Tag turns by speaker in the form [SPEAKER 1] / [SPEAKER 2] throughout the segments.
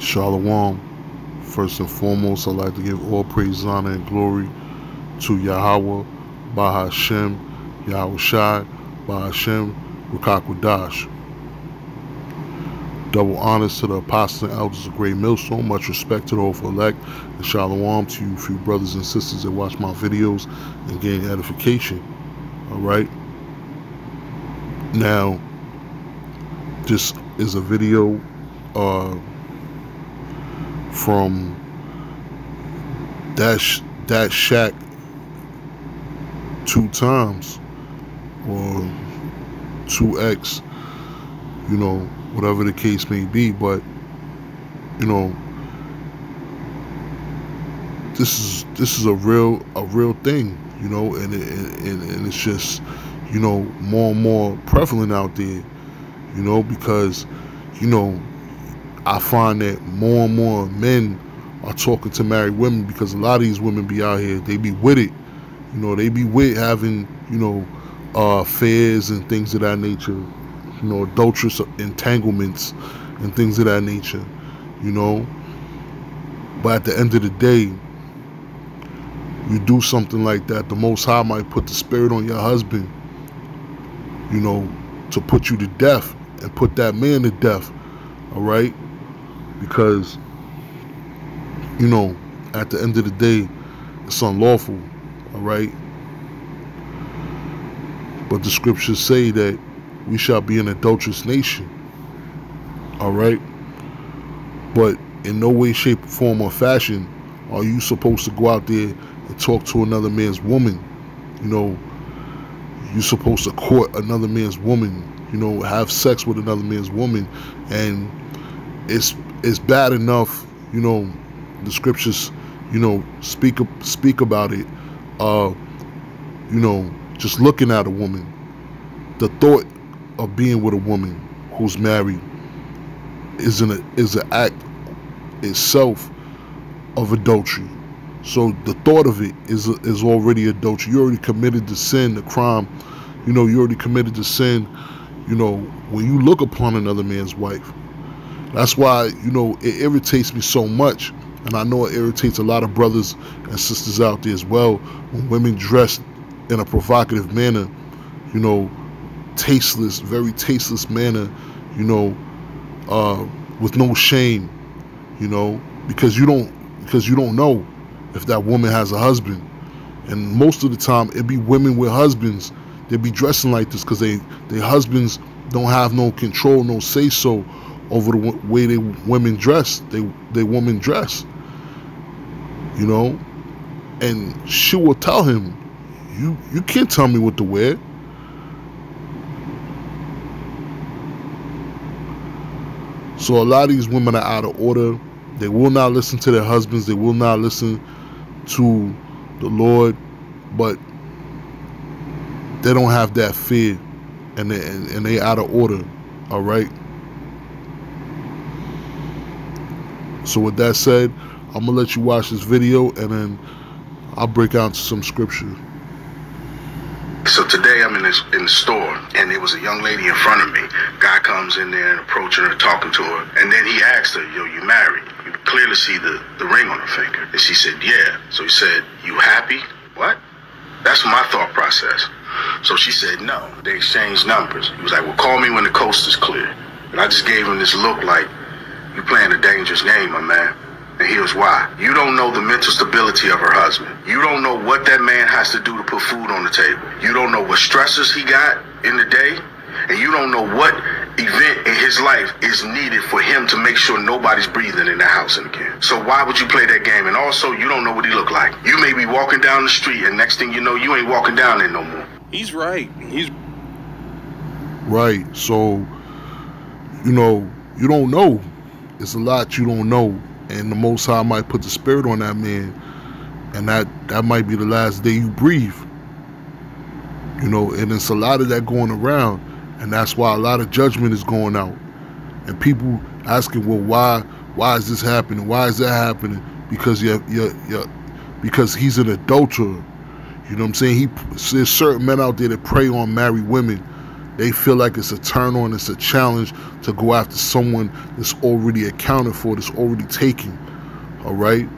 [SPEAKER 1] Shalom. First and foremost, I'd like to give all praise, honor, and glory to Yahweh, Bahashem, Yahweh Shai, Bahashem, Rukakwadash. Double honors to the apostles and elders of Great Millstone. Much respect to the Hope elect. And shalom to you, few brothers and sisters that watch my videos and gain edification. All right. Now, this is a video uh, from that that shack two times or 2x you know whatever the case may be but you know this is this is a real a real thing you know and it, and, and it's just you know more and more prevalent out there you know because you know I find that more and more men are talking to married women because a lot of these women be out here, they be with it. You know, they be with having, you know, uh, affairs and things of that nature, you know, adulterous entanglements and things of that nature, you know. But at the end of the day, you do something like that, the Most High might put the spirit on your husband, you know, to put you to death and put that man to death, all right? Because you know at the end of the day it's unlawful all right? But the scriptures say that we shall be an adulterous nation all right? But in no way shape form or fashion are you supposed to go out there and talk to another man's woman you know? You're supposed to court another man's woman you know have sex with another man's woman and it's it's bad enough, you know, the scriptures, you know, speak speak about it. Uh, you know, just looking at a woman, the thought of being with a woman who's married is an is an act itself of adultery. So the thought of it is is already adultery. You already committed the sin, the crime. You know, you already committed the sin. You know, when you look upon another man's wife, that's why, you know, it irritates me so much. And I know it irritates a lot of brothers and sisters out there as well when women dress in a provocative manner, you know, tasteless, very tasteless manner, you know, uh, with no shame, you know, because you don't because you don't know if that woman has a husband. And most of the time it be women with husbands, they be dressing like this because they their husbands don't have no control, no say so over the way they women dress. They they women dress. You know, and she will tell him, "You you can't tell me what to wear." So a lot of these women are out of order. They will not listen to their husbands. They will not listen to the Lord, but they don't have that fear, and they and, and they out of order. All right. So with that said, I'm gonna let you watch this video and then I'll break out some scripture.
[SPEAKER 2] So today I'm in this in the store and there was a young lady in front of me. Guy comes in there and approaching her, talking to her, and then he asked her, "Yo, you married?" You clearly see the the ring on her finger, and she said, "Yeah." So he said, "You happy?" What? That's my thought process. So she said, "No." They exchanged numbers. He was like, "Well, call me when the coast is clear." And I just gave him this look like, "You playing a dangerous game, my man." And here's why. You don't know the mental stability of her husband. You don't know what that man has to do to put food on the table. You don't know what stresses he got in the day. And you don't know what event in his life is needed for him to make sure nobody's breathing in the house again. So why would you play that game? And also, you don't know what he look like. You may be walking down the street, and next thing you know, you ain't walking down there no more.
[SPEAKER 3] He's right. He's
[SPEAKER 1] right. So, you know, you don't know. It's a lot you don't know and the Most High might put the spirit on that man, and that that might be the last day you breathe. You know, and it's a lot of that going around, and that's why a lot of judgment is going out, and people asking, well, why why is this happening? Why is that happening? Because you you you because he's an adulterer. You know what I'm saying? He there's certain men out there that prey on married women they feel like it's a turn on, it's a challenge to go after someone that's already accounted for, that's already taken. All right?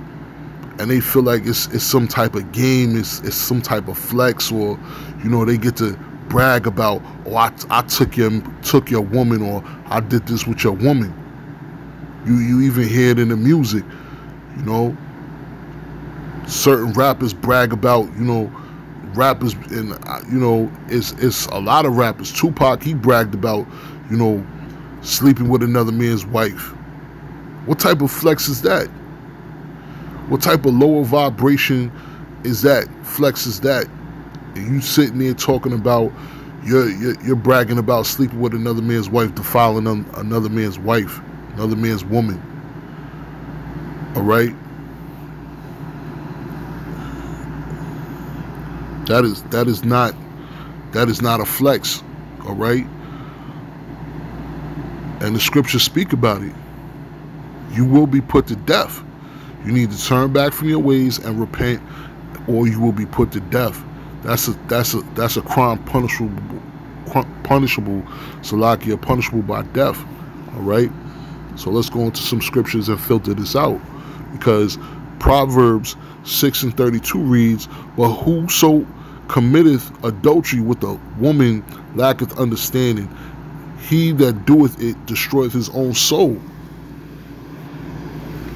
[SPEAKER 1] And they feel like it's it's some type of game, it's it's some type of flex, or you know, they get to brag about, oh, I, I took your took your woman, or I did this with your woman. You you even hear it in the music, you know. Certain rappers brag about, you know, rappers and uh, you know it's it's a lot of rappers. Tupac he bragged about you know sleeping with another man's wife. What type of flex is that? What type of lower vibration is that? Flex is that? And you sitting there talking about you're, you're, you're bragging about sleeping with another man's wife, defiling another man's wife, another man's woman. All right. That is that is not that is not a flex, all right? And the scriptures speak about it. You will be put to death. You need to turn back from your ways and repent, or you will be put to death. That's a that's a that's a crime punishable punishable Salakia punishable by death. All right. So let's go into some scriptures and filter this out. Because Proverbs 6 and 32 reads, But whoso committeth adultery with a woman lacketh understanding. He that doeth it destroyeth his own soul.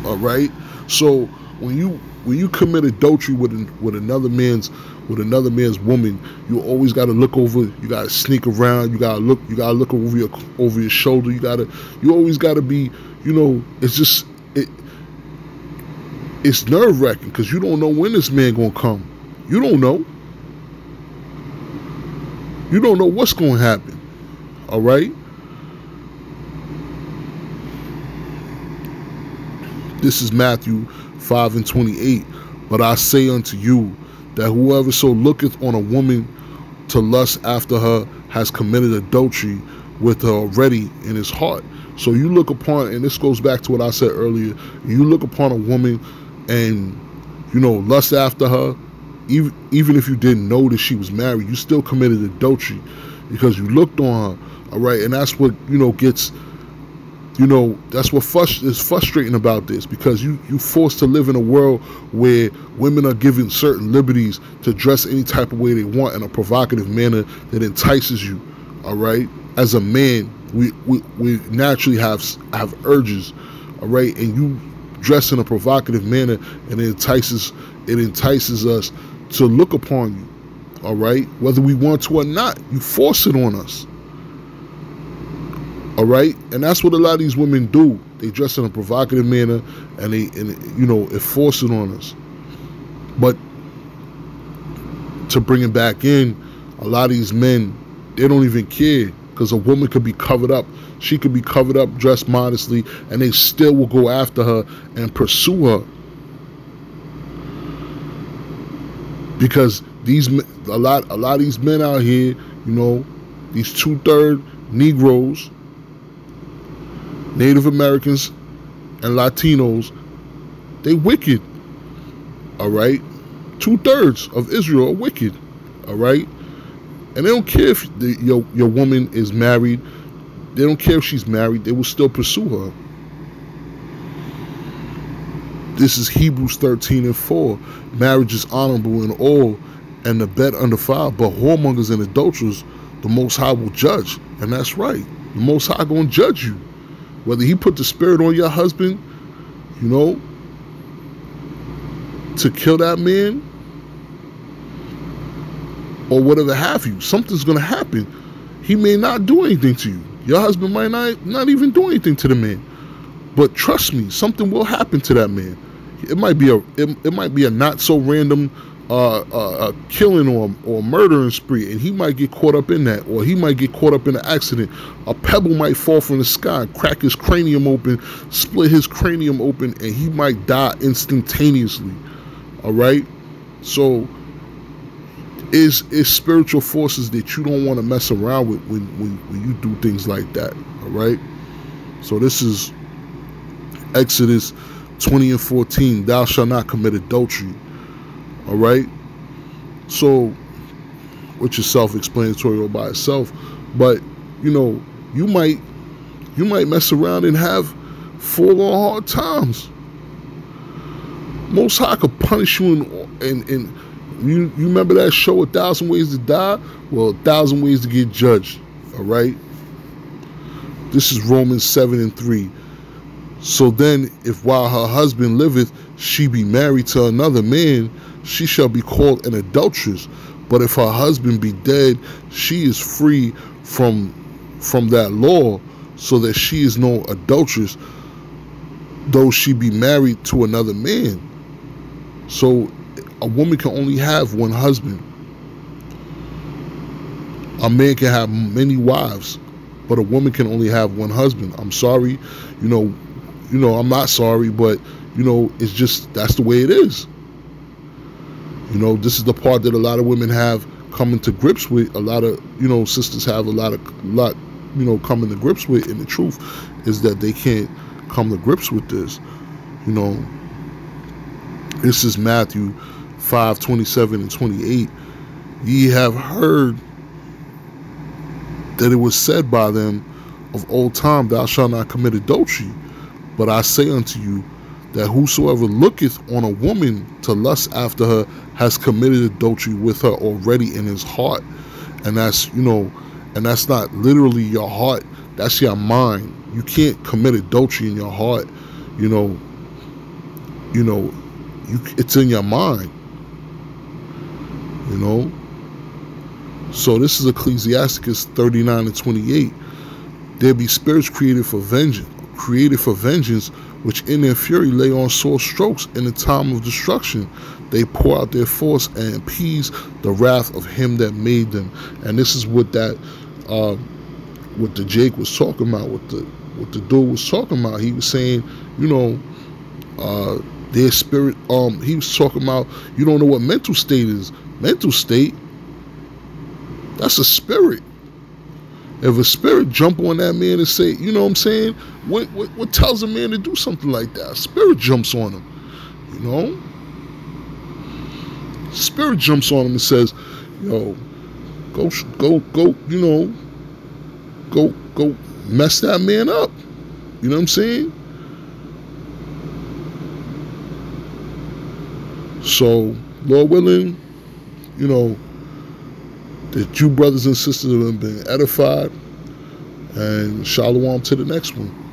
[SPEAKER 1] All right. So when you when you commit adultery with with another man's with another man's woman, you always got to look over. You got to sneak around. You got to look. You got to look over your over your shoulder. You got to. You always got to be. You know. It's just. It's nerve wracking because you don't know when this man gonna come. You don't know. You don't know what's gonna happen. All right. This is Matthew 5 and 28. But I say unto you that whoever so looketh on a woman to lust after her has committed adultery with her already in his heart. So you look upon, and this goes back to what I said earlier, you look upon a woman and, you know, lust after her, even, even if you didn't know that she was married, you still committed adultery because you looked on her, all right? And that's what, you know, gets you know that's what frust- is frustrating about this because you you forced to live in a world where women are given certain liberties to dress any type of way they want in a provocative manner that entices you all right as a man we we, we naturally have have urges all right and you dress in a provocative manner and it entices it entices us to look upon you all right whether we want to or not you force it on us all right, and that's what a lot of these women do. They dress in a provocative manner, and they, and you know, it forces it on us. But to bring it back in, a lot of these men, they don't even care because a woman could be covered up. She could be covered up, dressed modestly, and they still will go after her and pursue her. Because these a lot a lot of these men out here, you know, these two third Negroes Native Americans and Latinos, they wicked. All right? Two thirds of Israel are wicked. All right? And they don't care if the, your, your woman is married. They don't care if she's married. They will still pursue her. This is Hebrews 13 and 4. Marriage is honorable in all and the bed undefiled, but whoremongers and adulterers, the Most High will judge. And that's right. The Most High going to judge you. Whether he put the spirit on your husband, you know, to kill that man, or whatever have you, something's going to happen. He may not do anything to you. Your husband might not, not even do anything to the man. But trust me, something will happen to that man. It might be a it, it might be a not so random uh, uh, a killing or, or murdering spree, and he might get caught up in that, or he might get caught up in an accident. A pebble might fall from the sky, crack his cranium open, split his cranium open, and he might die instantaneously. All right, so is is spiritual forces that you don't want to mess around with when, when when you do things like that. All right, so this is Exodus 20 and 14. Thou shalt not commit adultery all right. So, which is self-explanatory all by itself, But you know, you might you might mess around and have full on hard times. Most High could punish you and, and you you remember that show A Thousand Ways to Die? Well, a thousand ways to get judged. All right. This is Romans seven and three. So then, if while her husband liveth, she be married to another man, she shall be called an adulteress. But if her husband be dead, she is free from from that law, so that she is no adulteress, though she be married to another man. So a woman can only have one husband. A man can have many wives, but a woman can only have one husband. I'm sorry, you know, you know, I'm not sorry, but you know, it's just that's the way it is. You know, this is the part that a lot of women have coming to grips with. A lot of you know sisters have a lot of a lot you know coming to grips with. And the truth is that they can't come to grips with this. You know, this is Matthew 5, 27 and 28. Ye have heard that it was said by them of old time, Thou shalt not commit adultery. But I say unto you that whosoever looketh on a woman to lust after her has committed adultery with her already in his heart. And that's, you know, and that's not literally your heart, that's your mind. You can't commit adultery in your heart, you know. You know, you it's in your mind. You know? So this is Ecclesiasticus 39 and 28. There be spirits created for vengeance, created for vengeance, which in their fury lay on sore strokes in the time of destruction. They pour out their force and appease the wrath of him that made them. And this is what that uh, what the Jake was talking about, what the what the dude was talking about. He was saying, you know, uh, their spirit. Um, he was talking about you don't know what mental state is. Mental state. That's a spirit. If a spirit jump on that man and say, you know what I'm saying? What, what, what tells a man to do something like that? Spirit jumps on him. You know? Spirit jumps on him and says, yo, go, go, go, you know, go, go mess that man up. You know what I'm saying? So, Lord willing, you know, that you brothers and sisters have been edified. And shalom to the next one.